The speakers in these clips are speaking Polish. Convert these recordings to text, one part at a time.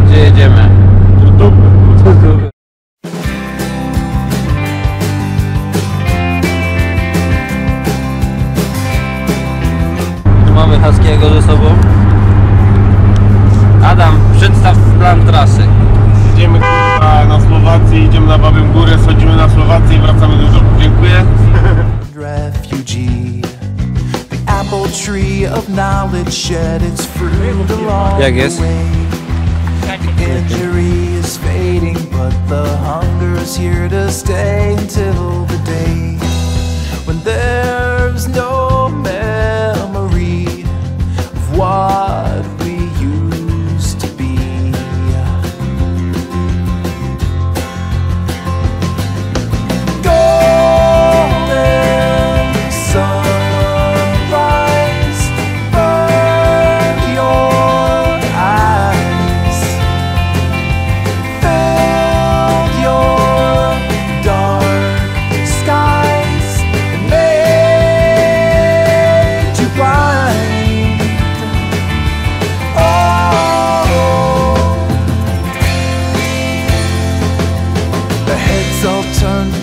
gdzie jedziemy. Tu mamy Haskiego ze sobą. Adam, przedstaw plan trasy. Jedziemy kurwa na Słowację, idziemy na Babią Górę, schodzimy na Słowację i wracamy do domu. Dziękuję. Jak jest? Injury is fading, but the hunger's here to stay until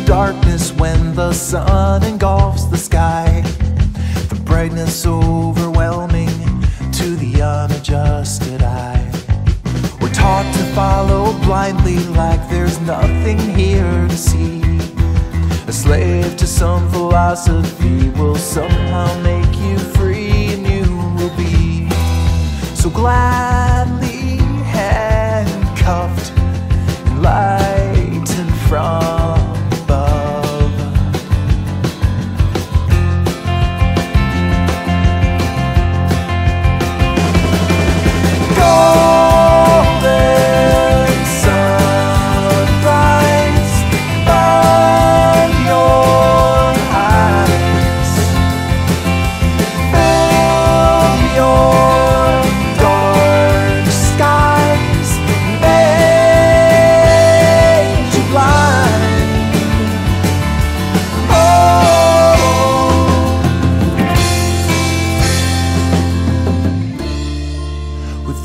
darkness when the sun engulfs the sky. The brightness overwhelming to the unadjusted eye. We're taught to follow blindly like there's nothing here to see. A slave to some philosophy will somehow make you free, and you will be so gladly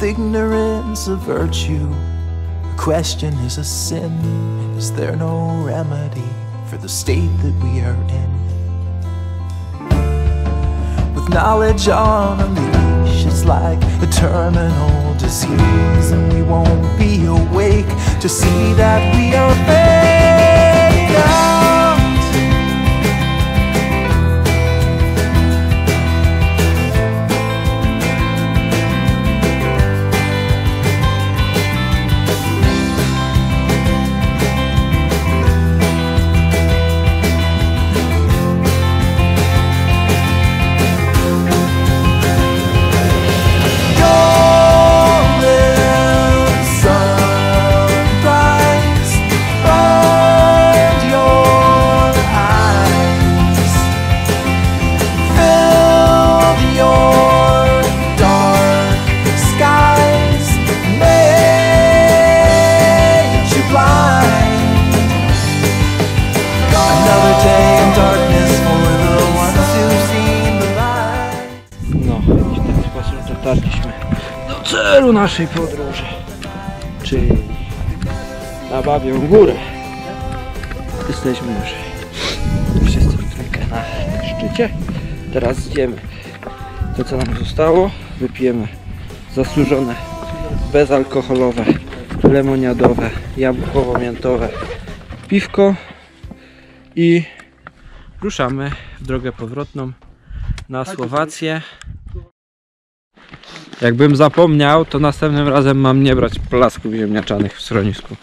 ignorance a virtue, a question is a sin. Is there no remedy for the state that we are in? With knowledge on a leash, it's like a terminal disease, and we won't be awake to see that we are fading celu naszej podróży. Czyli na Babią Górę. Jesteśmy już wszyscy w trójkę na szczycie. Teraz zjemy to co nam zostało. Wypijemy zasłużone bezalkoholowe, lemoniadowe, jabłkowo-miętowe piwko i ruszamy w drogę powrotną na Słowację. Jakbym zapomniał, to następnym razem mam nie brać plasków ziemniaczanych w schronisku.